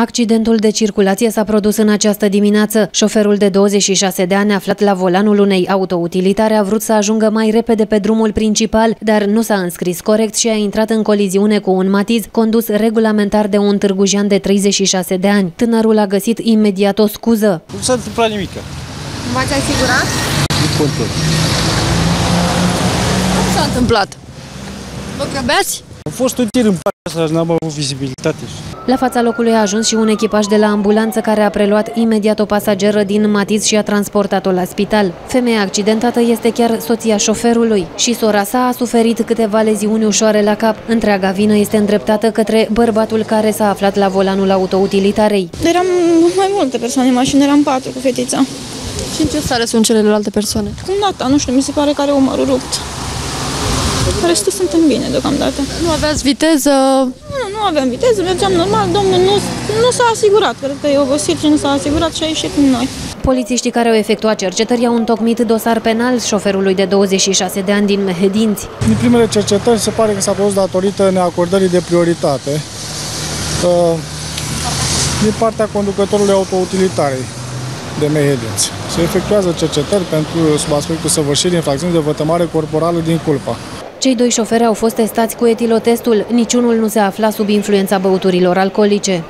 Accidentul de circulație s-a produs în această dimineață. Șoferul de 26 de ani aflat la volanul unei autoutilitare a vrut să ajungă mai repede pe drumul principal, dar nu s-a înscris corect și a intrat în coliziune cu un matiz condus regulamentar de un târgujean de 36 de ani. Tânărul a găsit imediat o scuză. Nu s-a întâmplat nimic. V-ați asigurat? Nu control. Cum s-a întâmplat? Vă grăbeați? Am fost un tir în partea asta, n-am avut vizibilitate. La fața locului a ajuns și un echipaj de la ambulanță care a preluat imediat o pasageră din Matiz și a transportat-o la spital. Femeia accidentată este chiar soția șoferului și sora sa a suferit câteva leziuni ușoare la cap. Întreaga vină este îndreptată către bărbatul care s-a aflat la volanul autoutilitarei. Eram mai multe persoane în mașină, eram patru cu fetița. Și în ce stare sunt celelalte persoane? Cum data, nu știu, mi se pare că are umărul rupt. Restul suntem bine deocamdată. Nu aveați viteză? Nu, nu aveam viteză, mergeam normal, domnul nu, nu s-a asigurat, cred că e obosit și nu s-a asigurat și a ieșit cu noi. Polițiștii care au efectuat cercetări au întocmit dosar penal șoferului de 26 de ani din Mehedinți. Din primele cercetări se pare că s-a produs datorită neacordării de prioritate uh, din partea conducătorului autoutilitarei de Mehedinți. Se efectuează cercetări pentru sub aspectul săvârșirii infracțiuni de vătămare corporală din culpa. Cei doi șoferi au fost testați cu etilotestul, niciunul nu se afla sub influența băuturilor alcoolice.